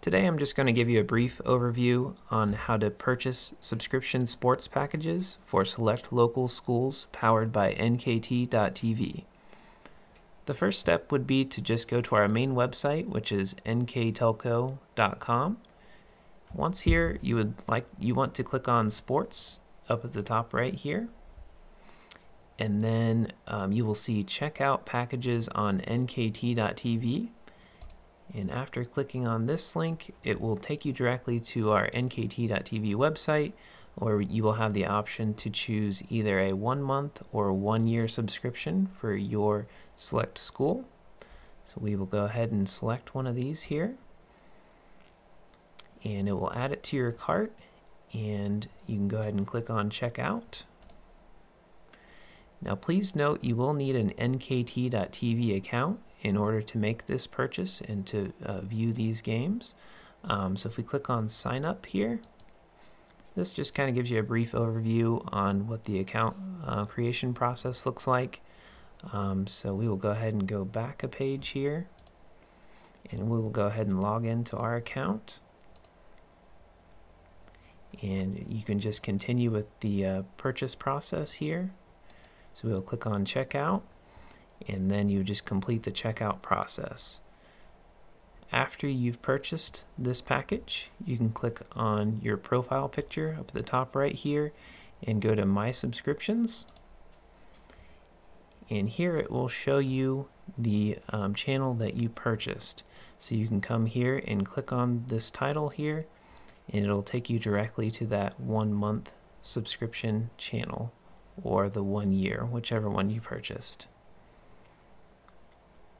Today I'm just going to give you a brief overview on how to purchase subscription sports packages for select local schools powered by nkt.tv. The first step would be to just go to our main website which is nktelco.com. Once here you would like you want to click on sports up at the top right here and then um, you will see checkout packages on nkt.tv and after clicking on this link, it will take you directly to our nkt.tv website where you will have the option to choose either a one month or one year subscription for your select school. So we will go ahead and select one of these here and it will add it to your cart and you can go ahead and click on checkout. Now please note you will need an nkt.tv account in order to make this purchase and to uh, view these games. Um, so if we click on sign up here, this just kind of gives you a brief overview on what the account uh, creation process looks like. Um, so we will go ahead and go back a page here and we will go ahead and log into our account and you can just continue with the uh, purchase process here. So we'll click on checkout and then you just complete the checkout process. After you've purchased this package, you can click on your profile picture up at the top right here and go to My Subscriptions. And here it will show you the um, channel that you purchased. So you can come here and click on this title here and it'll take you directly to that one month subscription channel or the one year, whichever one you purchased.